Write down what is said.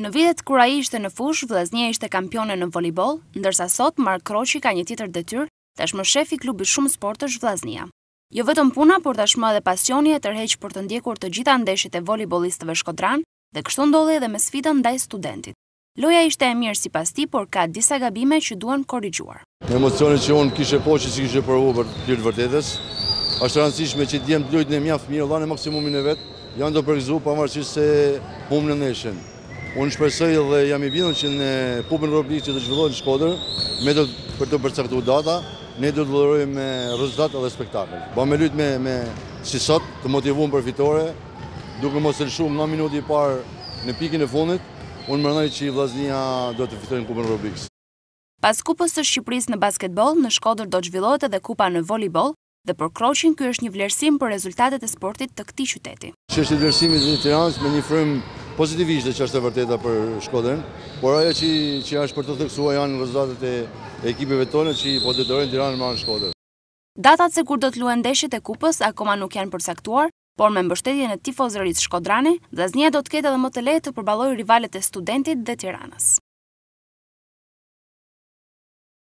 Në vitet kur ai ishte në fushë, Vllaznia ishte kampione në volejboll, ndërsa sot Mark Kroqi ka një tjetër detyrë, tashmë shef i klubit shumësportësh Vllaznia. Jo vetëm puna, por tashmë edhe pasioni e tërheq për të ndjekur të gjitha ndeshjet e volejbollistëve shkodranë dhe kështu ndodhi edhe me sfidën ndaj Studentit. Loja ishte e mirë sipas tij, por ka disa gabime që duhen korrigjuar. Me emocione që unë kishe kohë që s'i kishe provu për hir të vërtetës. Asht e rëndësishme që djemtë luejtën mjaft mirë, dhanë maksimumin e vet, janë për t'u përgëzu pavarësisht se humën ndeshjen. Unë shpresoj dhe jam i bindun që në Kupën e Republikës që të zhvillohet në Shkodër, mbetet për t'u përcaktu data, ne do të dhurojmë rezultat edhe spektakl. Ba me lujt si sot, të motivum për fitore, duke mos u lëshu nga minuti i parë në pikën e fundit, Unë mendoj që Vllaznia do të fitojë Kupën e Republikës. Pas Kupës së Shqipërisë në basketboll, në Shkodër do të zhvillohet edhe Kupa në volejboll dhe për Kroqin ky është një vlerësim për rezultatet e sportit të këtij qyteti. Që është vlerësimi i Tiranës me një frymë pozitivisht ç'asht e vërteta për Shkodrën, por ajo që që është për të theksuar janë rezultatet e ekipeve tona që e po detyrojnë Tiranën me ardh në Shkodër. Datat se kur do të luhen ndeshjet e Kupës akoma nuk janë përcaktuar, Por me mbështetjen e tifozërisë shkodrane, Vllaznia do të ketë edhe më të lehtë të përballojë rivalët e Studentit dhe Tiranës.